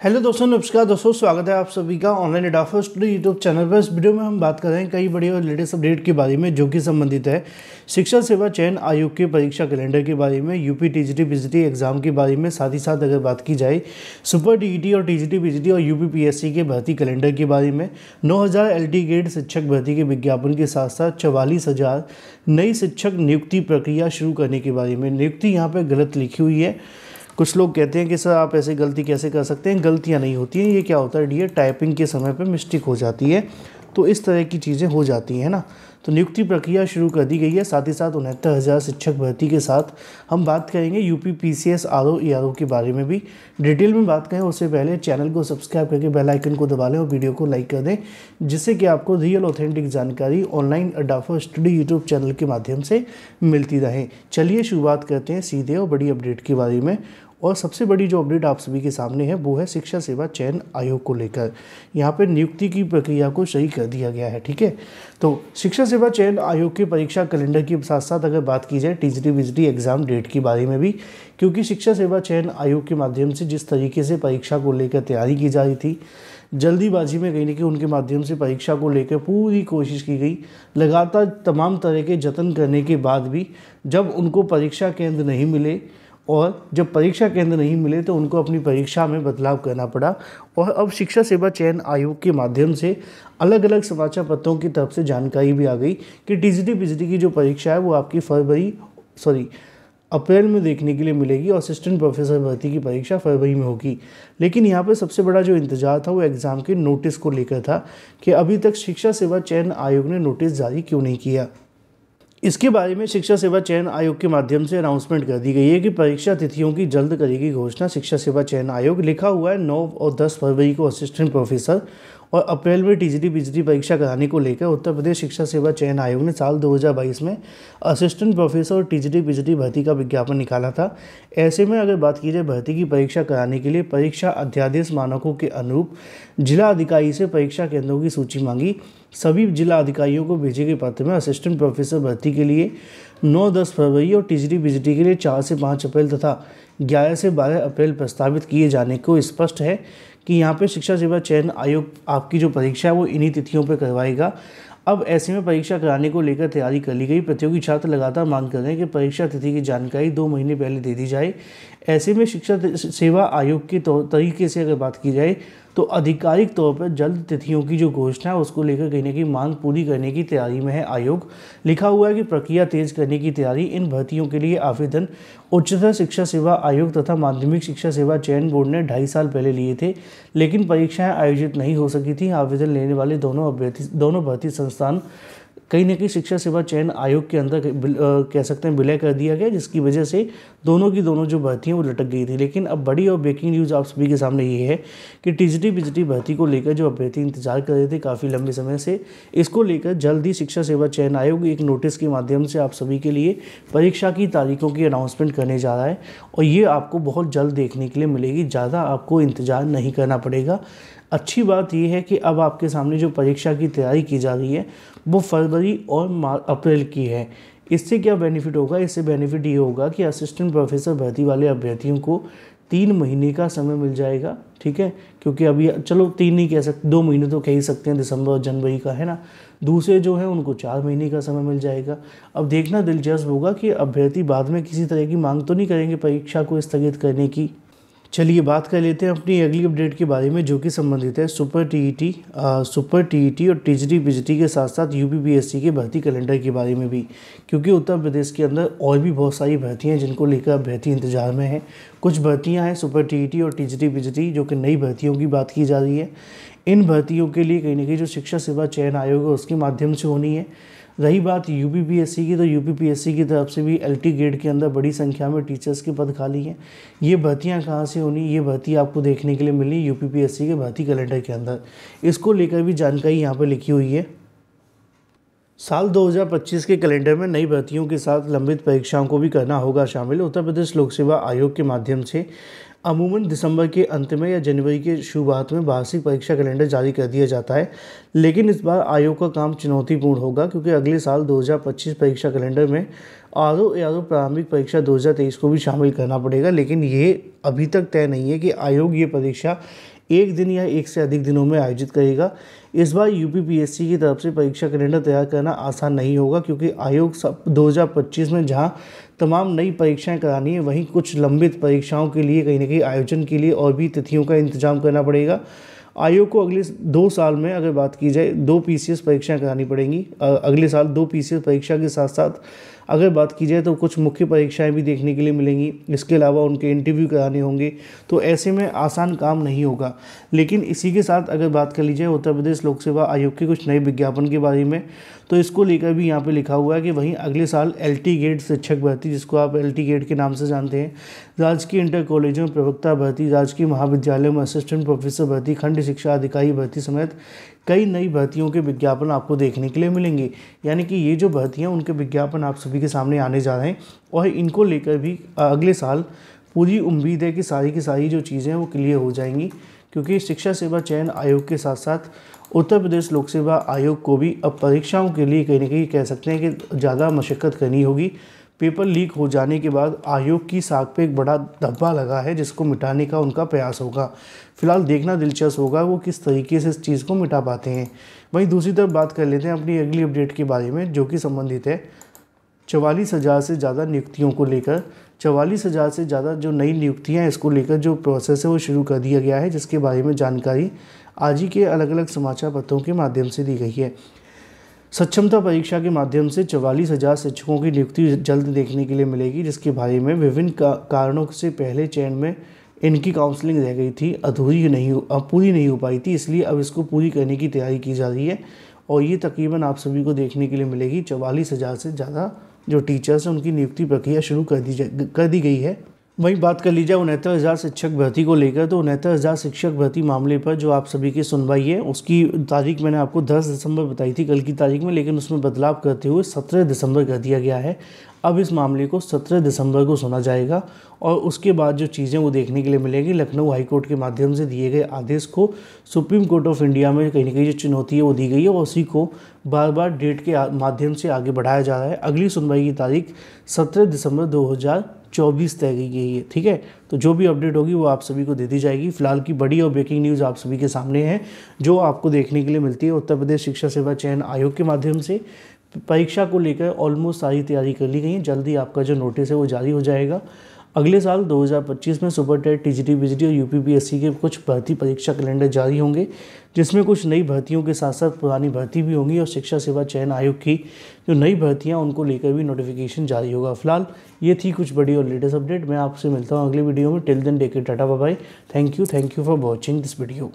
Hello दोस्तों, नमस्कार दोस्तों, स्वागत है आप सभी का ऑनलाइन एडाफर स्टूडियो यूट्यूब चैनल पर। इस वीडियो में हम बात कर रहे हैं कई बड़ी और लेटेस्ट अपडेट के बारे में जो कि संबंधित है। शिक्षा सेवा चयन आयोग के परीक्षा कैलेंडर के बारे में यूपी टीजीटी पीजीटी एग्ज़ाम के बारे में, साथ ही साथ अगर बात की जाए सुपर टीईटी और टीजीटी पीजीटी और यूपी पीएससी के भर्ती कैलेंडर के बारे में, नौ हज़ार ग्रेड शिक्षक भर्ती के विज्ञापन के साथ साथ चवालीस नई शिक्षक नियुक्ति प्रक्रिया शुरू करने के बारे में। नियुक्ति यहाँ पर गलत लिखी हुई है। कुछ लोग कहते हैं कि सर, आप ऐसे गलती कैसे कर सकते हैं? गलतियाँ नहीं होती हैं। ये क्या होता है डियर टाइपिंग के समय पर मिस्टेक हो जाती है। तो इस तरह की चीज़ें हो जाती हैं ना? तो नियुक्ति प्रक्रिया शुरू कर दी गई है। साथ ही साथ उनहत्तर हज़ार शिक्षक भर्ती के साथ हम बात करेंगे UP P C S R O E R O के बारे में भी। डिटेल में बात करें, उससे पहले चैनल को सब्सक्राइब करके बेल आइकन को दबा लें और वीडियो को लाइक कर दें, जिससे कि आपको रियल ऑथेंटिक जानकारी ऑनलाइन अडाफा स्टडी यूट्यूब चैनल के माध्यम से मिलती रहे। चलिए शुरुआत करते हैं सीधे और बड़ी अपडेट के बारे में। और सबसे बड़ी जो अपडेट आप सभी के सामने है, वो है शिक्षा सेवा चयन आयोग को लेकर। यहाँ पर नियुक्ति की प्रक्रिया को सही कर दिया गया है, ठीक है? तो शिक्षा सेवा चयन आयोग के परीक्षा कैलेंडर के साथ साथ अगर बात की जाए टीजटी विजटी एग्ज़ाम डेट के बारे में भी, क्योंकि शिक्षा सेवा चयन आयोग के माध्यम से जिस तरीके से परीक्षा को लेकर तैयारी की जा रही थी, जल्दीबाजी में कहीं ना कहीं उनके माध्यम से परीक्षा को लेकर पूरी कोशिश की गई। लगातार तमाम तरह के जतन करने के बाद भी जब उनको परीक्षा केंद्र नहीं मिले और जब परीक्षा केंद्र नहीं मिले तो उनको अपनी परीक्षा में बदलाव करना पड़ा और अब शिक्षा सेवा चयन आयोग के माध्यम से अलग अलग समाचार पत्रों की तरफ़ से जानकारी भी आ गई कि टीजीटी पीजीटी की जो परीक्षा है वो आपकी फरवरी सॉरी अप्रैल में देखने के लिए मिलेगी और असिस्टेंट प्रोफेसर भर्ती की परीक्षा फरवरी में होगी। लेकिन यहाँ पर सबसे बड़ा जो इंतज़ार था वो एग्ज़ाम के नोटिस को लेकर था कि अभी तक शिक्षा सेवा चयन आयोग ने नोटिस जारी क्यों नहीं किया। इसके बारे में शिक्षा सेवा चयन आयोग के माध्यम से अनाउंसमेंट कर दी गई है कि परीक्षा तिथियों की जल्द करेगी घोषणा। शिक्षा सेवा चयन आयोग लिखा हुआ है, नौ और दस फरवरी को असिस्टेंट प्रोफेसर और अप्रैल में टीजीटी पीजीटी परीक्षा कराने को लेकर उत्तर प्रदेश शिक्षा सेवा चयन आयोग ने साल 2022 में असिस्टेंट प्रोफेसर और टीजीटी पीजीटी भर्ती का विज्ञापन निकाला था। ऐसे में अगर बात की जाए भर्ती की परीक्षा कराने के लिए, परीक्षा अध्यादेश मानकों के अनुरूप जिला अधिकारी से परीक्षा केंद्रों की सूची मांगी। सभी जिला अधिकारियों को भेजे गए पत्र में असिस्टेंट प्रोफेसर भर्ती के लिए 9-10 फरवरी और टीजीटी पीजीटी के लिए चार से पाँच अप्रैल तथा 11 से 12 अप्रैल प्रस्तावित किए जाने को स्पष्ट है कि यहाँ पे शिक्षा सेवा चयन आयोग आपकी जो परीक्षा है वो इन्हीं तिथियों पर करवाएगा। अब ऐसे में परीक्षा कराने को लेकर तैयारी कर ली गई। प्रतियोगी छात्र लगातार मांग कर रहे हैं कि परीक्षा तिथि की जानकारी दो महीने पहले दे दी जाए। ऐसे में शिक्षा सेवा आयोग के तौर तरीके से अगर बात की जाए तो आधिकारिक तौर पर जल्द तिथियों की जो घोषणा है, उसको लेकर कहने की मांग पूरी करने की तैयारी में है आयोग। लिखा हुआ है कि प्रक्रिया तेज करने की तैयारी, इन भर्तियों के लिए आवेदन उच्चतर शिक्षा सेवा आयोग तथा माध्यमिक शिक्षा सेवा चयन बोर्ड ने ढाई साल पहले लिए थे, लेकिन परीक्षाएँ आयोजित नहीं हो सकी थी। आवेदन लेने वाले दोनों अभ्यर्थी, दोनों भर्ती संस्थान कहीं ना कहीं शिक्षा सेवा चयन आयोग के अंदर कह सकते हैं, विलय कर दिया गया, जिसकी वजह से दोनों की दोनों जो भर्ती हैं वो लटक गई थी। लेकिन अब बड़ी और ब्रेकिंग न्यूज़ आप सभी के सामने ये है कि टीजीटी पीजीटी भर्ती को लेकर जो अभ्यर्थी इंतज़ार कर रहे थे काफ़ी लंबे समय से, इसको लेकर जल्द ही शिक्षा सेवा चयन आयोग एक नोटिस के माध्यम से आप सभी के लिए परीक्षा की तारीखों की अनाउंसमेंट करने जा रहा है, और ये आपको बहुत जल्द देखने के लिए मिलेगी, ज़्यादा आपको इंतज़ार नहीं करना पड़ेगा। अच्छी बात यह है कि अब आपके सामने जो परीक्षा की तैयारी की जा रही है, वो फरवरी और अप्रैल की है। इससे क्या बेनिफिट होगा? इससे बेनिफिट ये होगा कि असिस्टेंट प्रोफेसर भर्ती वाले अभ्यर्थियों को तीन महीने का समय मिल जाएगा, ठीक है? क्योंकि अभी चलो तीन नहीं कह सकते दो महीने तो कह ही सकते हैं, दिसंबर और जनवरी का, है ना? दूसरे जो है, उनको चार महीने का समय मिल जाएगा। अब देखना दिलचस्प होगा कि अभ्यर्थी बाद में किसी तरह की मांग तो नहीं करेंगे परीक्षा को स्थगित करने की? चलिए बात कर लेते हैं अपनी अगली अपडेट के बारे में, जो कि संबंधित है। सुपर टीईटी सुपर टीईटी और टीजीटी पीजीटी के साथ साथ यूपीपीएससी के भर्ती कैलेंडर के बारे में भी, क्योंकि उत्तर प्रदेश के अंदर और भी बहुत सारी भर्तियाँ हैं, जिनको लेकर भर्ती इंतज़ार में है। कुछ भर्तियाँ हैं सुपर टीईटी और टी जी जो कि नई भर्तियों की बात की जा रही है। इन भर्तियों के लिए कहीं ना कहीं जो शिक्षा सेवा चयन आयोग है, उसके माध्यम से होनी है। रही बात यूपीपीएससी की तो यूपीपीएससी की तरफ़ से भी एल ग्रेड के अंदर बड़ी संख्या में टीचर्स के पद खाली हैं। ये भर्तियाँ कहाँ से होनी? ये भर्ती आपको देखने के लिए मिली यूपीपीएससी के भर्ती कैलेंडर के अंदर। इसको लेकर भी जानकारी यहाँ पर लिखी हुई है। साल 2025 के कैलेंडर में नई भर्तियों के साथ लंबित परीक्षाओं को भी करना होगा शामिल। उत्तर प्रदेश लोक सेवा आयोग के माध्यम से अमूमन दिसंबर के अंत में या जनवरी के शुरुआत में वार्षिक परीक्षा कैलेंडर जारी कर दिया जाता है। लेकिन इस बार आयोग का काम चुनौतीपूर्ण होगा क्योंकि अगले साल 2025 परीक्षा कैलेंडर में आर ओ आर प्रारंभिक परीक्षा 2023 को भी शामिल करना पड़ेगा। लेकिन ये अभी तक तय नहीं है कि आयोग ये परीक्षा एक दिन या एक से अधिक दिनों में आयोजित करेगा। इस बार यूपी पीएससी की तरफ़ से परीक्षा कैलेंडर तैयार करना आसान नहीं होगा, क्योंकि आयोग सब 2025 में जहाँ तमाम नई परीक्षाएँ करानी है, वहीं कुछ लंबित परीक्षाओं के लिए कहीं ना कहीं आयोजन के लिए और भी तिथियों का इंतज़ाम करना पड़ेगा। आयोग को अगले दो साल में अगर बात की जाए, दो पी परीक्षाएँ करानी पड़ेंगी। अगले साल दो पीसीएस परीक्षा के साथ साथ अगर बात की जाए तो कुछ मुख्य परीक्षाएँ भी देखने के लिए मिलेंगी, इसके अलावा उनके इंटरव्यू कराने होंगे तो ऐसे में आसान काम नहीं होगा। लेकिन इसी के साथ अगर बात कर लीजिए उत्तर प्रदेश लोक सेवा आयोग के कुछ नए विज्ञापन के बारे में तो इसको लेकर भी यहाँ पे लिखा हुआ है कि वहीं अगले साल एल टी गेट शिक्षक भर्ती, जिसको आप एल टी गेट के नाम से जानते हैं, राजकीय इंटर कॉलेजों में प्रवक्ता भर्ती, राजकीय महाविद्यालयों में असिस्टेंट प्रोफेसर भर्ती, खंड शिक्षा अधिकारी भर्ती समेत कई नई भर्तियों के विज्ञापन आपको देखने के लिए मिलेंगे। यानी कि ये जो भर्तियाँ, उनके विज्ञापन आप सभी के सामने आने जा रहे हैं और इनको लेकर भी अगले साल पूरी उम्मीद है कि सारी की सारी जो चीज़ें हैं वो क्लियर हो जाएँगी, क्योंकि शिक्षा सेवा चयन आयोग के साथ साथ उत्तर प्रदेश लोक सेवा आयोग को भी अब परीक्षाओं के लिए कहीं ना कहीं कह सकते हैं कि ज़्यादा मशक्क़त करनी होगी। पेपर लीक हो जाने के बाद आयोग की साख पे एक बड़ा धब्बा लगा है, जिसको मिटाने का उनका प्रयास होगा। फ़िलहाल देखना दिलचस्प होगा वो किस तरीके से इस चीज़ को मिटा पाते हैं। वहीं दूसरी तरफ़ बात कर लेते हैं अपनी अगली अपडेट के बारे में, जो कि संबंधित है। चवालीस हज़ार से ज़्यादा नियुक्तियों को लेकर चवालीस हज़ार से ज़्यादा जो नई नियुक्तियाँ हैं इसको लेकर जो प्रोसेस है वो शुरू कर दिया गया है जिसके बारे में जानकारी आज ही के अलग अलग समाचार पत्रों के माध्यम से दी गई है। सक्षमता परीक्षा के माध्यम से चवालीस हज़ार शिक्षकों की नियुक्ति जल्द देखने के लिए मिलेगी जिसके बारे में विभिन्न का, कारणों से पहले चयन में इनकी काउंसलिंग रह गई थी अधूरी नहीं अब पूरी नहीं हो पाई थी इसलिए अब इसको पूरी करने की तैयारी की जा रही है और ये तकरीबन आप सभी को देखने के लिए मिलेगी चवालीस हज़ार से ज़्यादा जो टीचर्स हैं उनकी नियुक्ति प्रक्रिया शुरू कर दी जा कर दी गई है। वहीं बात कर लीजिए उनहत्तर हज़ार शिक्षक भर्ती को लेकर तो उनहत्तर हज़ार शिक्षक भर्ती मामले पर जो आप सभी की सुनवाई है, उसकी तारीख मैंने आपको 10 दिसंबर बताई थी कल की तारीख में, लेकिन उसमें बदलाव करते हुए 17 दिसंबर कर दिया गया है। अब इस मामले को 17 दिसंबर को सुना जाएगा और उसके बाद जो चीज़ें वो देखने के लिए मिलेगी, लखनऊ हाईकोर्ट के माध्यम से दिए गए आदेश को सुप्रीम कोर्ट ऑफ़ इंडिया में कहीं ना कहीं जो चुनौती है वो दी गई है, और उसी को बार बार डेट के माध्यम से आगे बढ़ाया जा रहा है। अगली सुनवाई की तारीख सत्रह दिसंबर दो हज़ार चौबीस तय की गई है, ठीक है? तो जो भी अपडेट होगी वो आप सभी को दे दी जाएगी। फ़िलहाल की बड़ी और ब्रेकिंग न्यूज़ आप सभी के सामने है, जो आपको देखने के लिए मिलती है। उत्तर प्रदेश शिक्षा सेवा चयन आयोग के माध्यम से परीक्षा को लेकर ऑलमोस्ट सारी तैयारी कर ली गई है। जल्दी आपका जो नोटिस है वो जारी हो जाएगा। अगले साल 2025 में सुपर टेट टी जी बिजली और यूपीपीएससी के कुछ भर्ती परीक्षा कैलेंडर जारी होंगे, जिसमें कुछ नई भर्तियों के साथ साथ पुरानी भर्ती भी होंगी और शिक्षा सेवा चयन आयोग की जो नई भर्तियाँ, उनको लेकर भी नोटिफिकेशन जारी होगा। फ़िलहाल ये थी कुछ बड़ी और लेटेस्ट अपडेट मैं आपसे मिलता हूँ अगले वीडियो में। टिल दिन डेके Tata bye thank you thank you for watching this video